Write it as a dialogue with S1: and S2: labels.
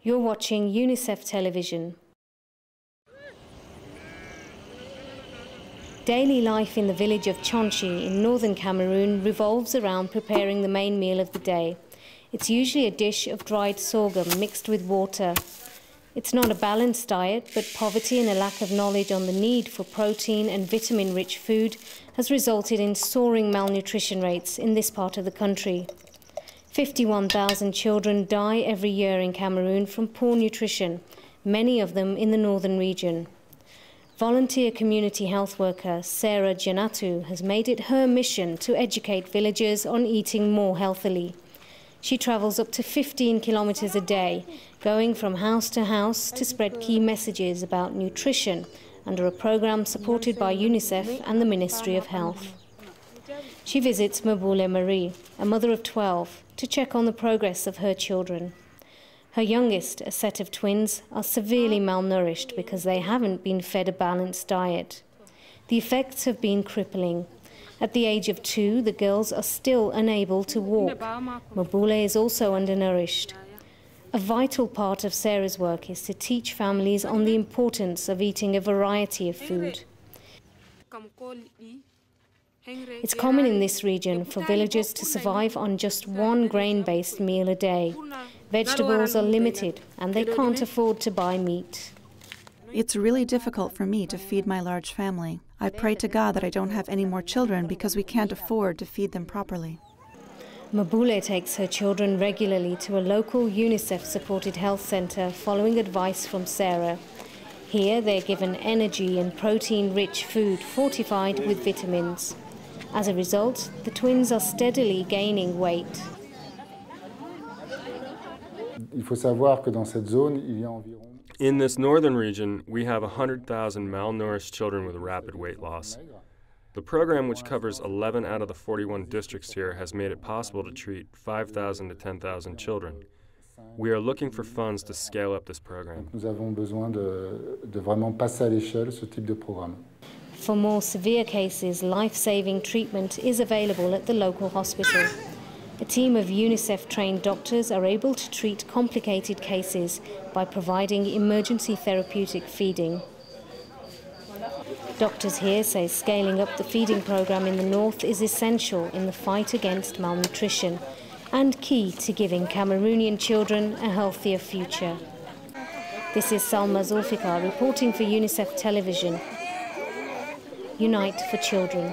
S1: You're watching UNICEF Television. Daily life in the village of Tchontchi in northern Cameroon revolves around preparing the main meal of the day. It's usually a dish of dried sorghum mixed with water. It's not a balanced diet, but poverty and a lack of knowledge on the need for protein and vitamin rich food has resulted in soaring malnutrition rates in this part of the country. 51,000 children die every year in Cameroon from poor nutrition, many of them in the northern region. Volunteer community health worker Sara Djanatou has made it her mission to educate villagers on eating more healthily. She travels up to 15 kilometers a day, going from house to house to spread key messages about nutrition under a program supported by UNICEF and the Ministry of Health. She visits Mabule Marie, a mother of 12, to check on the progress of her children. Her youngest, a set of twins, are severely malnourished because they haven't been fed a balanced diet. The effects have been crippling. At the age of two, the girls are still unable to walk. Mabule is also undernourished. A vital part of Sara's work is to teach families on the importance of eating a variety of food. It's common in this region for villagers to survive on just one grain based meal a day. Vegetables are limited and they can't afford to buy meat.
S2: It's really difficult for me to feed my large family. I pray to God that I don't have any more children because we can't afford to feed them properly.
S1: Mabule takes her children regularly to a local UNICEF supported health centre following advice from Sara. Here they're given energy and protein rich food fortified with vitamins. As a result, the twins are steadily gaining weight.
S3: In this northern region, we have 100,000 malnourished children with rapid weight loss. The program, which covers 11 out of the 41 districts here, has made it possible to treat 5,000 to 10,000 children. We are looking for funds to scale up this program.
S4: Nous avons besoin de, de vraiment passer à l'échelle ce type de programme.
S1: For more severe cases, life saving treatment is available at the local hospital. A team of UNICEF trained doctors are able to treat complicated cases by providing emergency therapeutic feeding. Doctors here say scaling up the feeding program in the north is essential in the fight against malnutrition and key to giving Cameroonian children a healthier future. This is Salma Zulfiqar reporting for UNICEF Television Unite for Children.